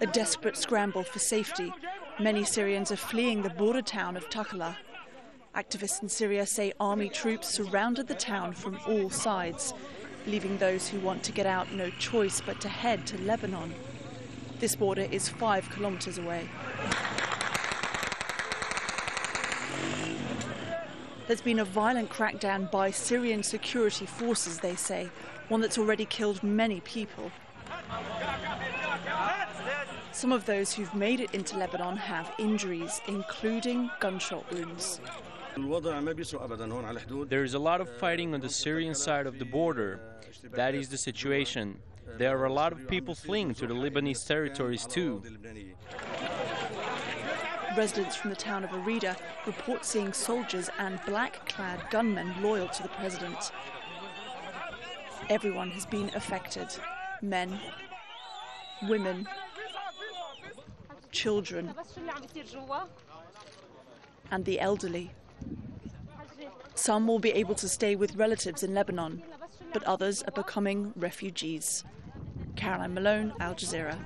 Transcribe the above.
A desperate scramble for safety. Many Syrians are fleeing the border town of Talkalakh. Activists in Syria say army troops surrounded the town from all sides, leaving those who want to get out no choice but to head to Lebanon. This border is five kilometers away. There's been a violent crackdown by Syrian security forces, they say, one that's already killed many people. Some of those who've made it into Lebanon have injuries, including gunshot wounds. There is a lot of fighting on the Syrian side of the border. That is the situation. There are a lot of people fleeing to the Lebanese territories too. Residents from the town of Arida report seeing soldiers and black-clad gunmen loyal to the president. Everyone has been affected. Men, women, children, and the elderly. Some will be able to stay with relatives in Lebanon, but others are becoming refugees. Caroline Malone, Al Jazeera.